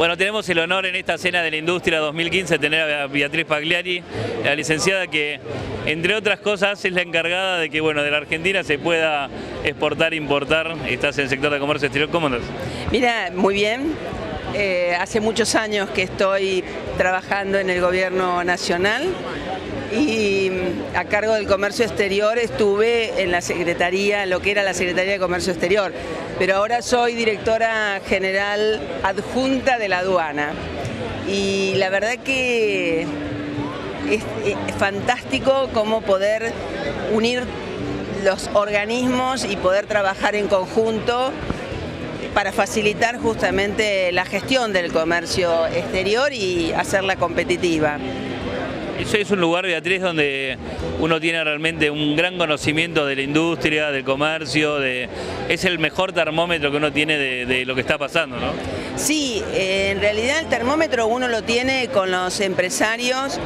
Bueno, tenemos el honor en esta cena de la industria 2015 de tener a Beatriz Pagliari, la licenciada que, entre otras cosas, es la encargada de que, bueno, de la Argentina se pueda exportar, importar. Estás en el sector de comercio exterior, ¿cómo andas? Mira, muy bien. Eh, hace muchos años que estoy trabajando en el gobierno nacional y mm, a cargo del comercio exterior estuve en la Secretaría, lo que era la Secretaría de Comercio Exterior, pero ahora soy directora general adjunta de la aduana. Y la verdad que es, fantástico cómo poder unir los organismos y poder trabajar en conjunto para facilitar justamente la gestión del comercio exterior y hacerla competitiva. Eso es un lugar, Beatriz, donde uno tiene realmente un gran conocimiento de la industria, del comercio, de, es el mejor termómetro que uno tiene de, lo que está pasando, ¿no? Sí, eh, en realidad el termómetro uno lo tiene con los empresarios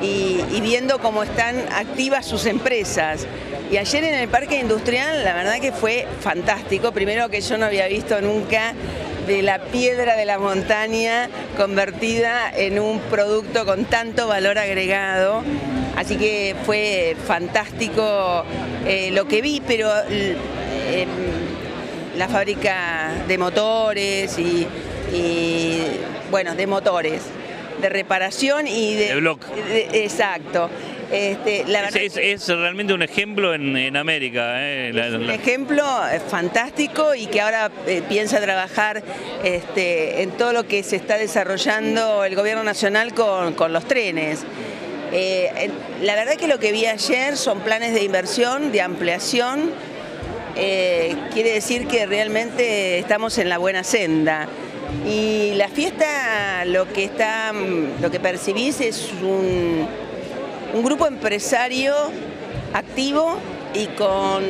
y, y viendo cómo están activas sus empresas. Y ayer en el parque industrial la verdad que fue fantástico, primero que yo no había visto nunca de la piedra de la montaña convertida en un producto con tanto valor agregado. Así que fue fantástico eh, lo que vi, pero eh, la fábrica de motores y, y, bueno, de motores, de reparación y de... De bloc. de- exacto. Este, la verdad Es, es- es realmente un ejemplo en, en América. ¿eh? La- un la- ejemplo fantástico y que ahora eh, piensa trabajar este, en todo lo que se está desarrollando el gobierno nacional con, con los trenes. Eh, la verdad que lo que vi ayer son planes de inversión, de ampliación. Eh, quiere decir que realmente estamos en la buena senda. Y la fiesta, lo que está, mm, lo que percibís es un, un grupo empresario activo y con,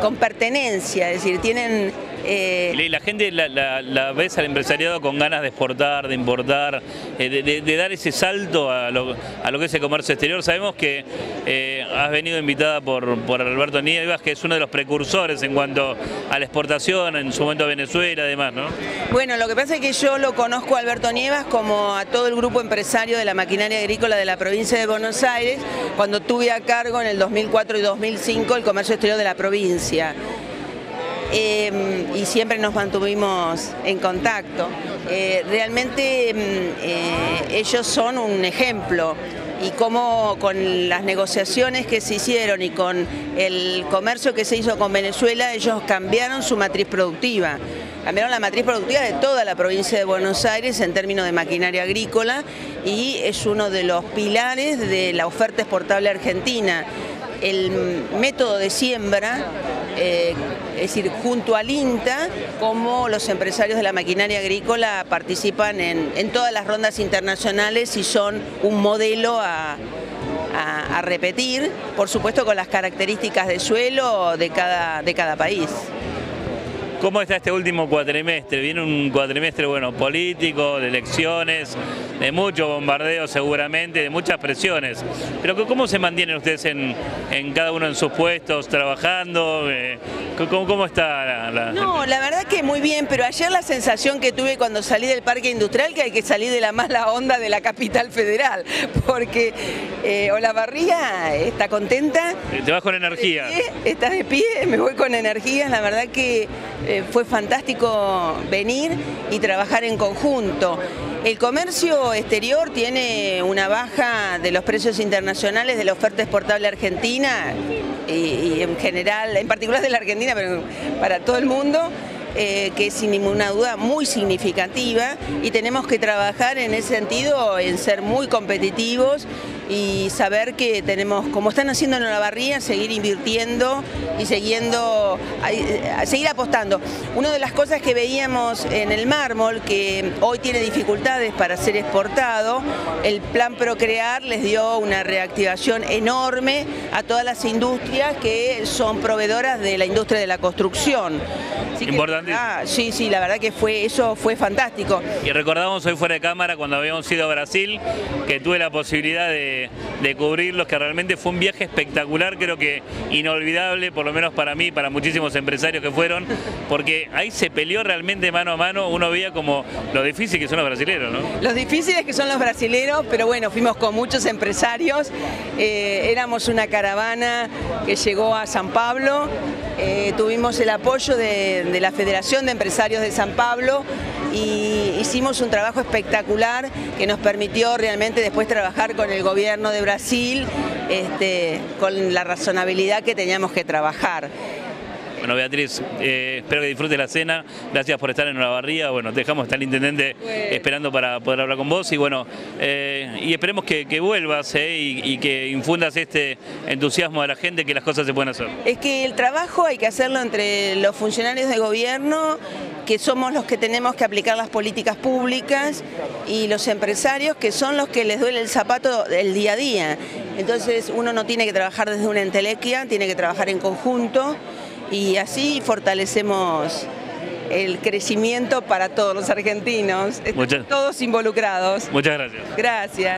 con pertenencia, es decir, tienen... eh, Y la gente la, la- la ves al empresariado con ganas de exportar, de importar, eh, de, de- de dar ese salto a lo, a lo que es el comercio exterior. Sabemos que eh, has venido invitada por, por Alberto Nievas, que es uno de los precursores en cuanto a la exportación, en su momento a Venezuela y demás, ¿no? Bueno, lo que pasa es que yo lo conozco a Alberto Nievas como a todo el grupo empresario de la maquinaria agrícola de la provincia de Buenos Aires, cuando tuve a cargo en el 2004 y 2005 el comercio exterior de la provincia. Eh, y siempre nos mantuvimos en contacto. Eh, realmente mm, eh, ellos son un ejemplo y cómo con las negociaciones que se hicieron y con el comercio que se hizo con Venezuela, ellos cambiaron su matriz productiva. Cambiaron la matriz productiva de toda la provincia de Buenos Aires en términos de maquinaria agrícola y es uno de los pilares de la oferta exportable argentina el método de siembra, eh, es decir, junto al INTA, como los empresarios de la maquinaria agrícola participan en, todas las rondas internacionales y son un modelo a, repetir, por supuesto con las características de suelo de cada país. ¿Cómo está este último cuatrimestre? Viene un cuatrimestre, bueno, político, de elecciones, de mucho bombardeo seguramente, de muchas presiones. Pero ¿cómo se mantienen ustedes en, en cada uno en sus puestos, trabajando? Eh, ¿Cómo, cómo está la, la- No, la verdad que muy bien, pero ayer la sensación que tuve cuando salí del parque industrial que hay que salir de la mala onda de la capital federal, porque eh, Olavarría está contenta. Te vas con energía. de pie, Está de pie, me voy con energías, la verdad que eh, fue fantástico venir y trabajar en conjunto. El comercio exterior tiene una baja de los precios internacionales de la oferta exportable argentina y, en general, en particular de la Argentina, pero para todo el mundo. eh, que es sin ninguna duda muy significativa y tenemos que trabajar en ese sentido, en ser muy competitivos y saber que tenemos, como están haciendo en Olavarría, seguir invirtiendo y siguiendo, a seguir apostando. Una de las cosas que veíamos en el mármol, que hoy tiene dificultades para ser exportado, el plan Procrear les dio una reactivación enorme a todas las industrias que son proveedoras de la industria de la construcción. Importante. Ah, sí, sí, la verdad que fue eso fue fantástico. Y recordamos hoy fuera de cámara cuando habíamos ido a Brasil, que tuve la posibilidad de, de cubrirlos, que realmente fue un viaje espectacular, creo que inolvidable, por lo menos para mí, para muchísimos empresarios que fueron, porque ahí se peleó realmente mano a mano, uno veía como lo difícil que son los brasileños, ¿no? Los difíciles que son los brasileros, pero bueno, fuimos con muchos empresarios, eh, éramos una caravana que llegó a San Pablo, eh, tuvimos el apoyo de, de la Federación de Empresarios de San Pablo y hicimos un trabajo espectacular que nos permitió realmente después trabajar con el gobierno de Brasil este, con la razonabilidad que teníamos que trabajar. Bueno, Beatriz, eh, espero que disfrutes la cena. Gracias por estar en Olavarría. Bueno, dejamos estar el intendente esperando para poder hablar con vos y bueno, eh, y esperemos que, que vuelvas eh, y, y, que infundas este entusiasmo a la gente que las cosas se pueden hacer. Es que el trabajo hay que hacerlo entre los funcionarios de gobierno, que somos los que tenemos que aplicar las políticas públicas, y los empresarios, que son los que les duele el zapato el día a día. Entonces uno no tiene que trabajar desde una entelequia, tiene que trabajar en conjunto y así fortalecemos el crecimiento para todos los argentinos, Muchas, todos involucrados. Muchas gracias. Gracias.